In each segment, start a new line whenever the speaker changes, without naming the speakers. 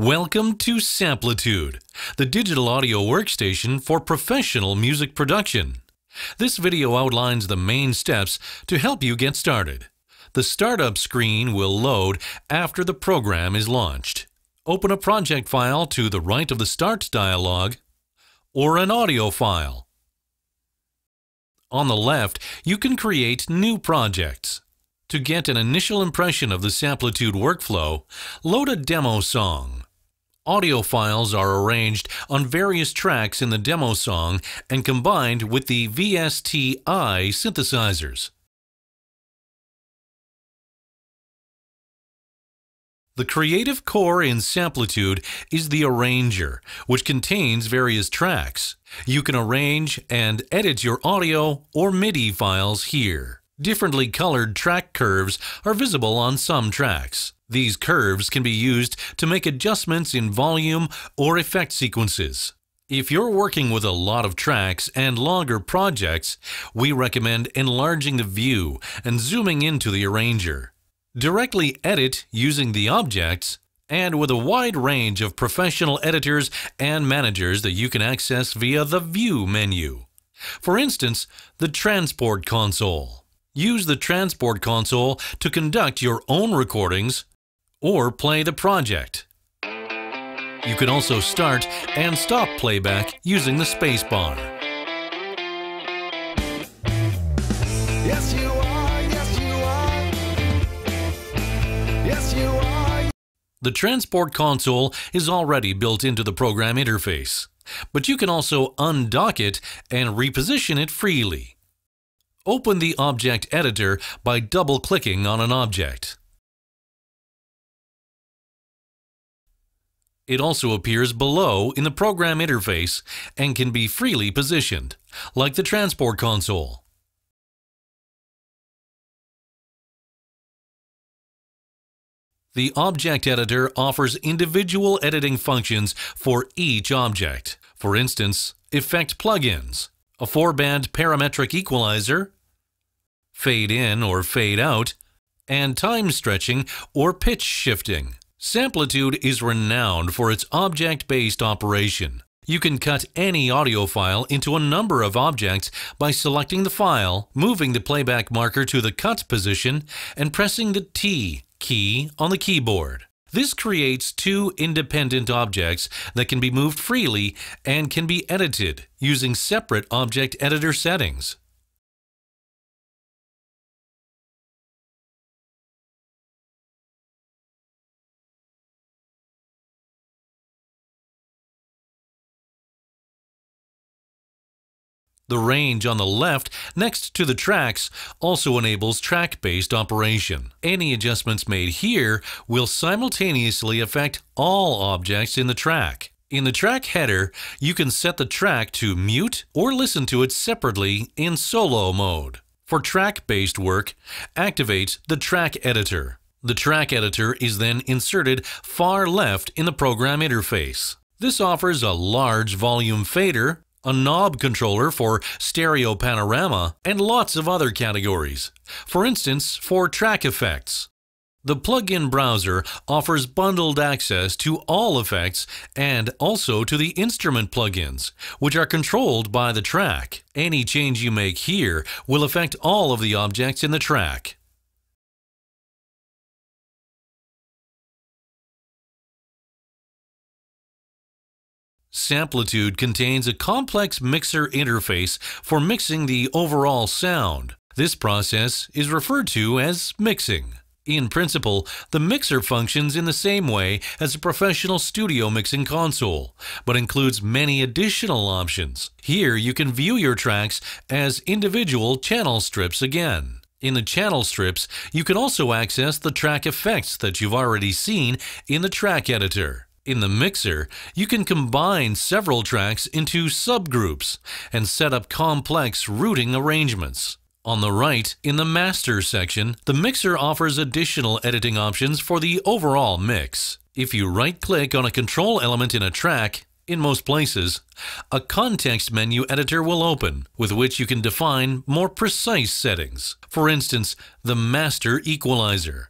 Welcome to Samplitude, the digital audio workstation for professional music production. This video outlines the main steps to help you get started. The startup screen will load after the program is launched. Open a project file to the right of the Start dialog or an audio file. On the left, you can create new projects. To get an initial impression of the Samplitude workflow, load a demo song. Audio files are arranged on various tracks in the demo song and combined with the VST-I synthesizers. The creative core in Samplitude is the arranger, which contains various tracks. You can arrange and edit your audio or MIDI files here. Differently colored track curves are visible on some tracks. These curves can be used to make adjustments in volume or effect sequences. If you're working with a lot of tracks and longer projects, we recommend enlarging the view and zooming into the arranger. Directly edit using the objects and with a wide range of professional editors and managers that you can access via the View menu. For instance, the Transport console. Use the transport console to conduct your own recordings or play the project. You can also start and stop playback using the spacebar. Yes, you are. Yes, you are. Yes, you are. The transport console is already built into the program interface, but you can also undock it and reposition it freely. Open the Object Editor by double-clicking on an object. It also appears below in the program interface and can be freely positioned, like the transport console. The Object Editor offers individual editing functions for each object. For instance, effect plugins, a four-band parametric equalizer, fade in or fade out, and time stretching or pitch shifting. Samplitude is renowned for its object-based operation. You can cut any audio file into a number of objects by selecting the file, moving the playback marker to the cut position, and pressing the T key on the keyboard. This creates two independent objects that can be moved freely and can be edited using separate object editor settings. The range on the left next to the tracks also enables track-based operation. Any adjustments made here will simultaneously affect all objects in the track. In the track header, you can set the track to mute or listen to it separately in solo mode. For track-based work, activate the track editor. The track editor is then inserted far left in the program interface. This offers a large volume fader, a knob controller for stereo panorama, and lots of other categories. For instance, for track effects. The plugin browser offers bundled access to all effects and also to the instrument plugins, which are controlled by the track. Any change you make here will affect all of the objects in the track. Samplitude contains a complex mixer interface for mixing the overall sound. This process is referred to as mixing. In principle, the mixer functions in the same way as a professional studio mixing console, but includes many additional options. Here you can view your tracks as individual channel strips again. In the channel strips, you can also access the track effects that you've already seen in the track editor. In the mixer, you can combine several tracks into subgroups and set up complex routing arrangements. On the right, in the Master section, the mixer offers additional editing options for the overall mix. If you right-click on a control element in a track, in most places, a context menu editor will open, with which you can define more precise settings. For instance, the Master Equalizer.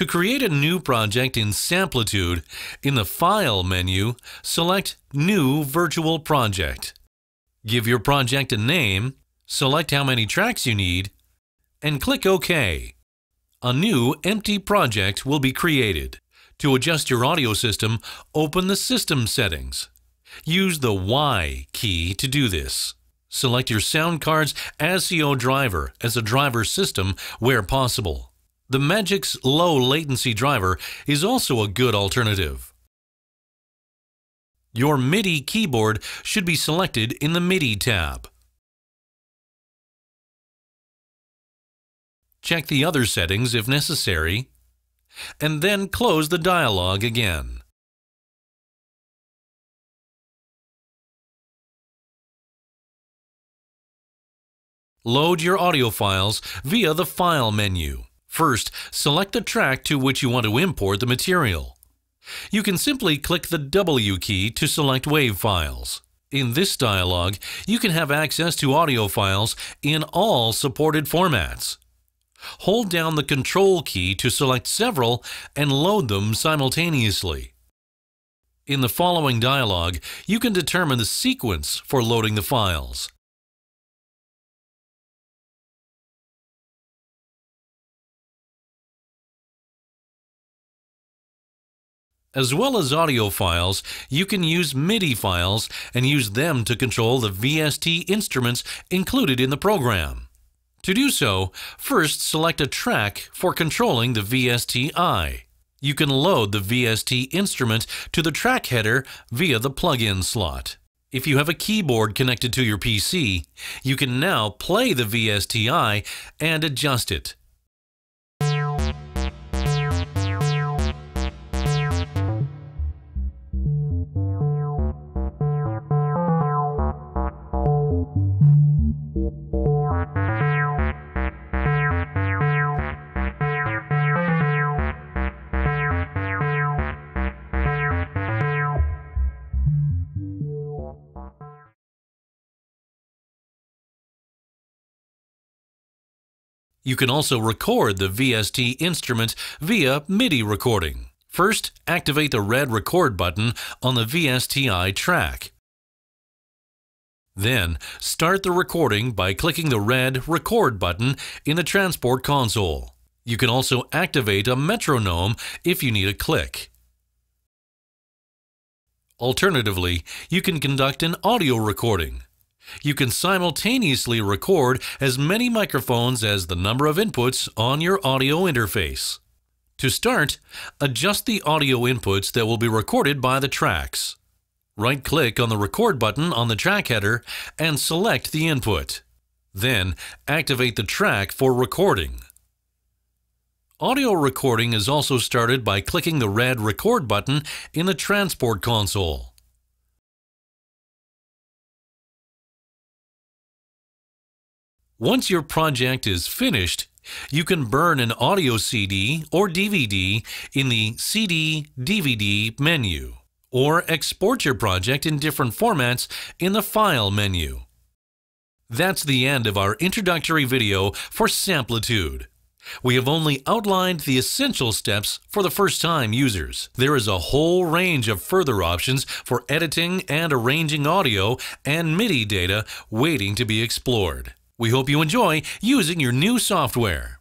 To create a new project in Samplitude, in the File menu, select New Virtual Project. Give your project a name, select how many tracks you need, and click OK. A new empty project will be created. To adjust your audio system, open the System settings. Use the Y key to do this. Select your sound card's ASIO driver as a driver system where possible. The MAGIX low latency driver is also a good alternative. Your MIDI keyboard should be selected in the MIDI tab. Check the other settings if necessary, and then close the dialog again. Load your audio files via the File menu. First, select the track to which you want to import the material. You can simply click the W key to select WAV files. In this dialog, you can have access to audio files in all supported formats. Hold down the Control key to select several and load them simultaneously. In the following dialog, you can determine the sequence for loading the files. As well as audio files, you can use MIDI files and use them to control the VST instruments included in the program. To do so, first select a track for controlling the VST-I. You can load the VST instrument to the track header via the plug-in slot. If you have a keyboard connected to your PC, you can now play the VST-I and adjust it. You can also record the VST instrument via MIDI recording. First, activate the red record button on the VST-I track. Then, start the recording by clicking the red record button in the transport console. You can also activate a metronome if you need a click. Alternatively, you can conduct an audio recording. You can simultaneously record as many microphones as the number of inputs on your audio interface. To start, adjust the audio inputs that will be recorded by the tracks. Right-click on the Record button on the track header and select the input. Then, activate the track for recording. Audio recording is also started by clicking the red Record button in the Transport console. Once your project is finished, you can burn an audio CD or DVD in the CD-DVD menu, or export your project in different formats in the File menu. That's the end of our introductory video for Samplitude. We have only outlined the essential steps for the first-time users. There is a whole range of further options for editing and arranging audio and MIDI data waiting to be explored. We hope you enjoy using your new software.